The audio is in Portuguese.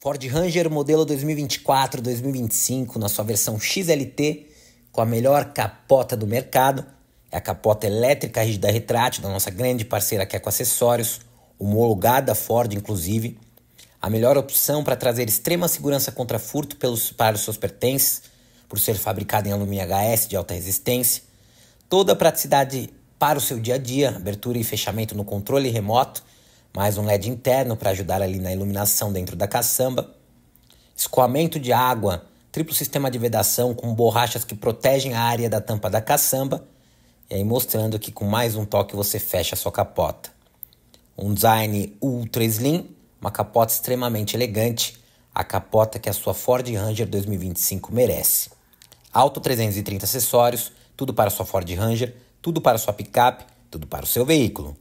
Ford Ranger modelo 2024-2025 na sua versão XLT com a melhor capota do mercado. É a capota elétrica rígida retrátil da nossa grande parceira que é com acessórios, homologada Ford inclusive. A melhor opção para trazer extrema segurança contra furto pelos, para os seus pertences, por ser fabricada em alumínio HS de alta resistência. Toda a praticidade para o seu dia a dia, abertura e fechamento no controle remoto mais um LED interno para ajudar ali na iluminação dentro da caçamba, escoamento de água, triplo sistema de vedação com borrachas que protegem a área da tampa da caçamba, e aí mostrando que com mais um toque você fecha a sua capota. Um design ultra slim, uma capota extremamente elegante, a capota que a sua Ford Ranger 2025 merece. Alto 330 acessórios, tudo para a sua Ford Ranger, tudo para a sua picape, tudo para o seu veículo.